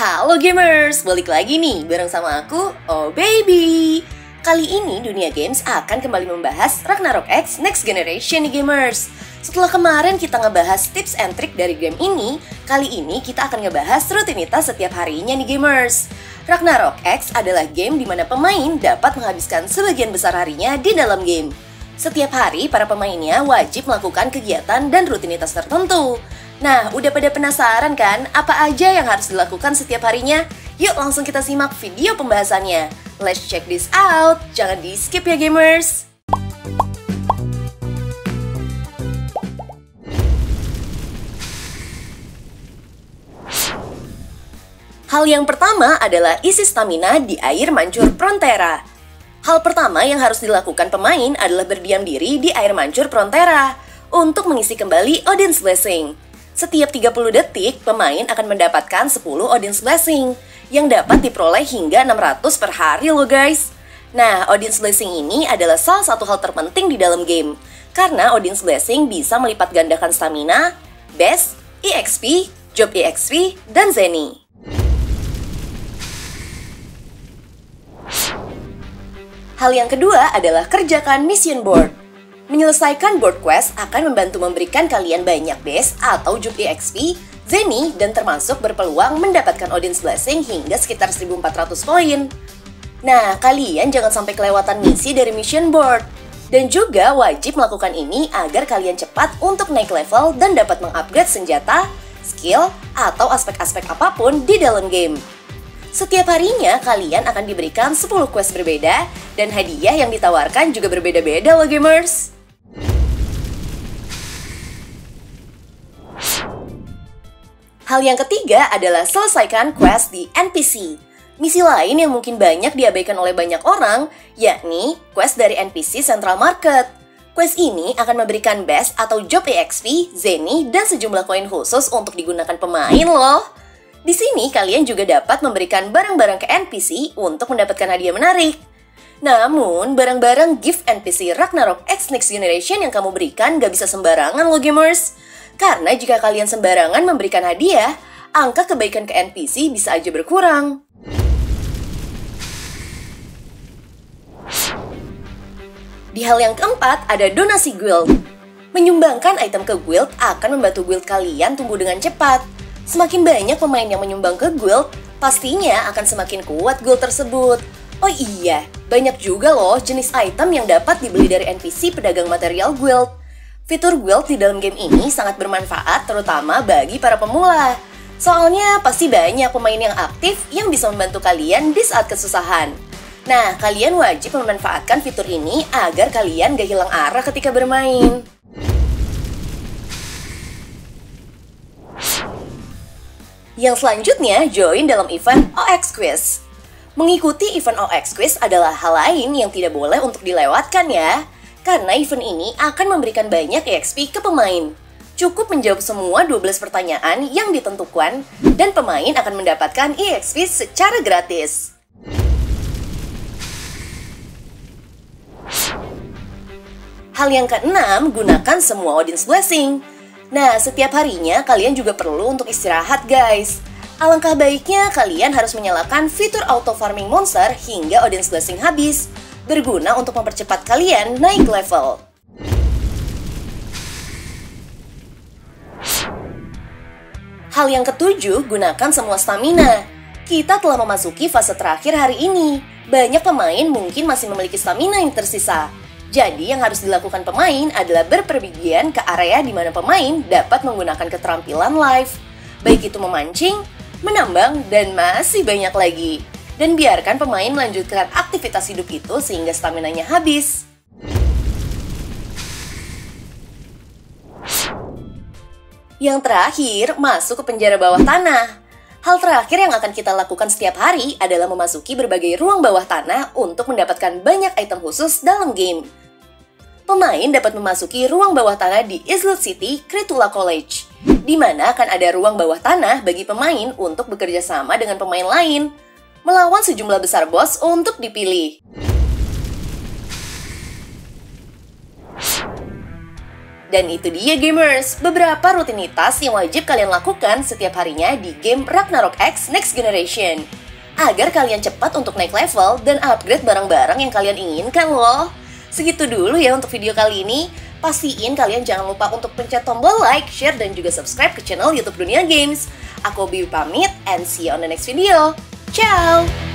Halo gamers, balik lagi nih bareng sama aku, Oh Baby. Kali ini dunia games akan kembali membahas Ragnarok X Next Generation nih gamers. Setelah kemarin kita ngebahas tips and trick dari game ini, kali ini kita akan ngebahas rutinitas setiap harinya nih gamers. Ragnarok X adalah game di mana pemain dapat menghabiskan sebagian besar harinya di dalam game. Setiap hari, para pemainnya wajib melakukan kegiatan dan rutinitas tertentu. Nah, udah pada penasaran kan apa aja yang harus dilakukan setiap harinya? Yuk langsung kita simak video pembahasannya. Let's check this out. Jangan di skip ya gamers. Hal yang pertama adalah isi stamina di air mancur Prontera. Hal pertama yang harus dilakukan pemain adalah berdiam diri di air mancur Prontera untuk mengisi kembali Odin's Blessing. Setiap 30 detik, pemain akan mendapatkan 10 Odin's Blessing yang dapat diperoleh hingga 600 per hari loh guys. Nah, Odin's Blessing ini adalah salah satu hal terpenting di dalam game. Karena Odin's Blessing bisa melipat gandakan stamina, best, EXP, job EXP, dan Zeni. Hal yang kedua adalah kerjakan mission board. Menyelesaikan board quest akan membantu memberikan kalian banyak base atau job EXP, Zeni, dan termasuk berpeluang mendapatkan Odin's Blessing hingga sekitar 1400 poin. Nah, kalian jangan sampai kelewatan misi dari mission board. Dan juga wajib melakukan ini agar kalian cepat untuk naik level dan dapat mengupgrade senjata, skill, atau aspek-aspek apa pun di dalam game. Setiap harinya kalian akan diberikan 10 quest berbeda dan hadiah yang ditawarkan juga berbeda-beda loh gamers. Hal yang ketiga adalah selesaikan quest di NPC. Misi lain yang mungkin banyak diabaikan oleh banyak orang, yakni quest dari NPC Central Market. Quest ini akan memberikan best atau job EXP, Zeni, dan sejumlah koin khusus untuk digunakan pemain loh. Di sini kalian juga dapat memberikan barang-barang ke NPC untuk mendapatkan hadiah menarik. Namun, barang-barang gift NPC Ragnarok X Next Generation yang kamu berikan gak bisa sembarangan loh gamers. Karena jika kalian sembarangan memberikan hadiah, angka kebaikan ke NPC bisa aja berkurang. Di hal yang keempat, ada donasi guild. Menyumbangkan item ke guild akan membantu guild kalian tumbuh dengan cepat. Semakin banyak pemain yang menyumbang ke guild, pastinya akan semakin kuat guild tersebut. Oh iya, banyak juga loh jenis item yang dapat dibeli dari NPC pedagang material guild. Fitur guild di dalam game ini sangat bermanfaat terutama bagi para pemula. Soalnya pasti banyak pemain yang aktif yang bisa membantu kalian di saat kesusahan. Nah, kalian wajib memanfaatkan fitur ini agar kalian gak hilang arah ketika bermain. Yang selanjutnya, join dalam event OX Quiz. Mengikuti event OX Quiz adalah hal lain yang tidak boleh untuk dilewatkan ya. Karena event ini akan memberikan banyak EXP ke pemain. Cukup menjawab semua 12 pertanyaan yang ditentukan dan pemain akan mendapatkan EXP secara gratis. Hal yang keenam, gunakan semua Odin's Blessing. Nah, setiap harinya kalian juga perlu untuk istirahat guys. Alangkah baiknya kalian harus menyalakan fitur auto farming monster hingga Odin's Blessing habis, berguna untuk mempercepat kalian naik level. Hal yang ketujuh, gunakan semua stamina. Kita telah memasuki fase terakhir hari ini. Banyak pemain mungkin masih memiliki stamina yang tersisa. Jadi yang harus dilakukan pemain adalah berpergian ke area di mana pemain dapat menggunakan keterampilan live. Baik itu memancing, menambang, dan masih banyak lagi. Dan biarkan pemain melanjutkan aktivitas hidup itu sehingga staminanya habis. Yang terakhir, masuk ke penjara bawah tanah. Hal terakhir yang akan kita lakukan setiap hari adalah memasuki berbagai ruang bawah tanah untuk mendapatkan banyak item khusus dalam game. Pemain dapat memasuki ruang bawah tanah di Islet City Kritula College, di mana akan ada ruang bawah tanah bagi pemain untuk bekerja sama dengan pemain lain, melawan sejumlah besar bos untuk dipilih. Dan itu dia gamers, beberapa rutinitas yang wajib kalian lakukan setiap harinya di game Ragnarok X Next Generation. Agar kalian cepat untuk naik level dan upgrade barang-barang yang kalian inginkan loh. Segitu dulu ya untuk video kali ini. Pastiin kalian jangan lupa untuk pencet tombol like, share, dan juga subscribe ke channel Youtube Dunia Games. Aku Bibi pamit and see you on the next video. Ciao!